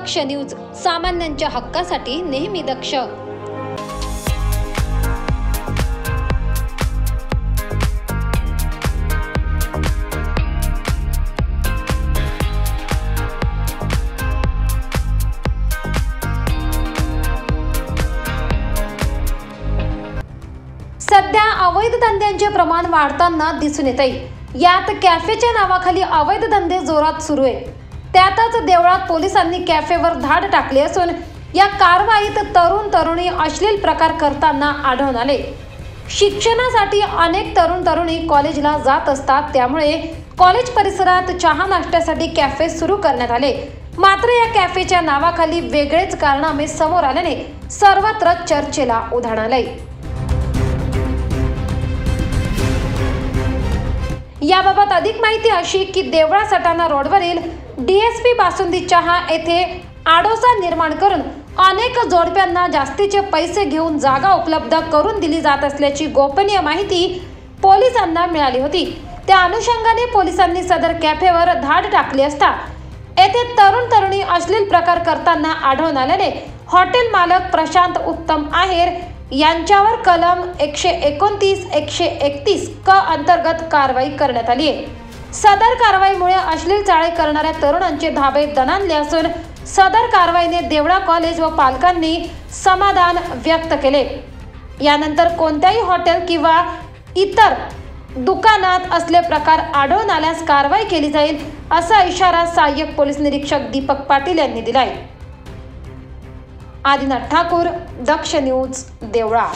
दक्ष news सामान्यांच्या हक्कासाठी नेहमी दक्ष. सध्या अवैध धंद्यांचे प्रमाण वाढताना दिसून येत आहे यात कॅफेच्या नावाखाली अवैध धंदे जोरात सुरू आहे. त्यातच देवळात पोलिसांनी कॅफेवर धाड टाकली असून या कारवाईत तरुण तरुणी अश्लील प्रकार करताना आढळून आले. शिक्षणासाठी अनेक तरुण तरुणी कॉलेजला जात असतात त्यामुळे कॉलेज परिसरात चहा नाश्त्यासाठी कॅफे सुरू करण्यात आले. मात्र या कॅफेच्या नावाखाली वेगळेच कारणामे समोर आल्याने सर्वत्र चर्चेला उधाण आलंय. याबाबत अधिक माहिती अशी की देवळा सटाणा रोडवरील डीएसपी बासुंदी चहा येथे आडोसा निर्माण करून अनेक जोडप्यांना जास्तीचे पैसे घेऊन जागा उपलब्ध करून दिली जात असल्याची गोपनीय माहिती पोलिसांना मिळाली होती. त्या अनुषंगाने पोलिसांनी सदर कॅफेवर धाड टाकली असता येथे तरुण तरुणी अश्लील प्रकार करताना आढळून आल्याने हॉटेल मालक प्रशांत उत्तम आहेर यांच्यावर कलम एकशे एकोणतीस एकशे एकतीस क अंतर्गत कारवाई करण्यात आली आहे. सदर कारवाईमुळे अश्लील चाळे करणाऱ्या तरुणांचे धाबे दणाणले असून सदर कारवाईने देवळा कॉलेज व पालकांनी समाधान व्यक्त केले. यानंतर कोणत्याही हॉटेल किंवा इतर दुकानात असले प्रकार आढळून आल्यास कारवाई केली जाईल असा इशारा सहाय्यक पोलीस निरीक्षक दीपक पाटील यांनी दिला आहे आदिनाथ ठाकूर दक्ष न्यूज देवळा